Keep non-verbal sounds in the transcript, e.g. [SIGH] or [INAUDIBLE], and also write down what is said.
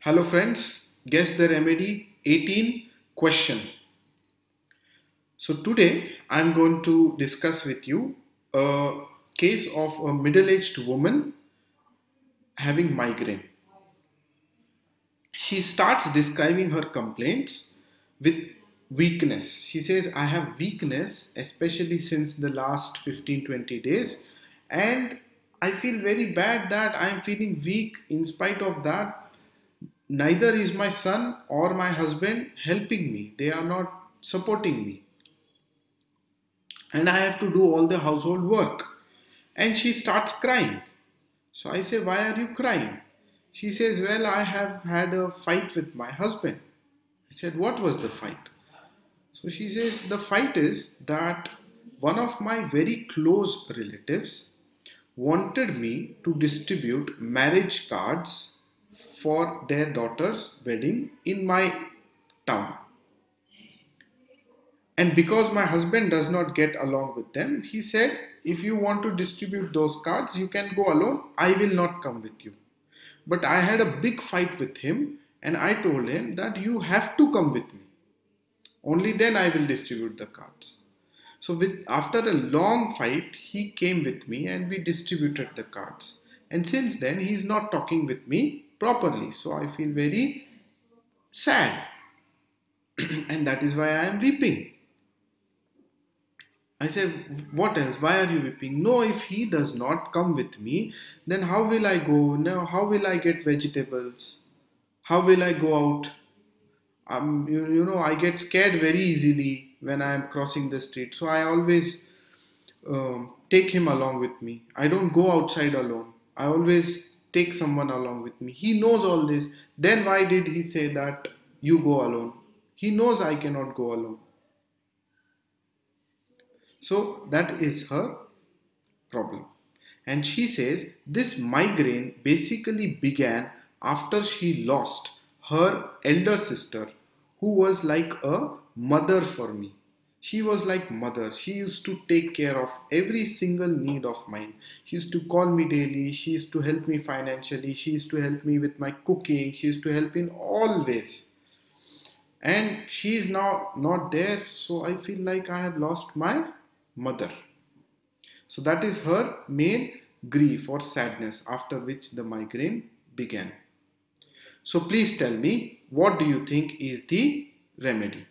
Hello friends, guess the remedy 18 question. So today I'm going to discuss with you a case of a middle-aged woman having migraine. She starts describing her complaints with weakness. She says, I have weakness, especially since the last 15 20 days, and I feel very bad that I am feeling weak. In spite of that, neither is my son or my husband helping me, they are not supporting me. And I have to do all the household work. And she starts crying. So I say, Why are you crying? She says, Well, I have had a fight with my husband. I said, What was the fight? So she says, The fight is that one of my very close relatives wanted me to distribute marriage cards for their daughter's wedding in my town. And because my husband does not get along with them, he said, If you want to distribute those cards, you can go alone. I will not come with you. But I had a big fight with him, and I told him that you have to come with me. Only then I will distribute the cards. So, with, after a long fight, he came with me and we distributed the cards. And since then, he is not talking with me properly. So I feel very sad. [CLEARS THROAT] and that is why I am weeping. I say, What else? Why are you weeping? No, if he does not come with me, then how will I go? Now, how will I get vegetables? How will I go out? Um, you, you know, I get scared very easily when I am crossing the street. So I always um, take him along with me. I don't go outside alone. I always take someone along with me. He knows all this. Then why did he say that you go alone? He knows I cannot go alone. So that is her problem. And she says this migraine basically began after she lost her elder sister, who was like a mother for me. She was like mother. She used to take care of every single need of mine. She used to call me daily. She used to help me financially. She used to help me with my cooking. She used to help in all ways. And she is now not there. So I feel like I have lost my mother. So that is her main grief or sadness after which the migraine began. So please tell me what do you think is the remedy?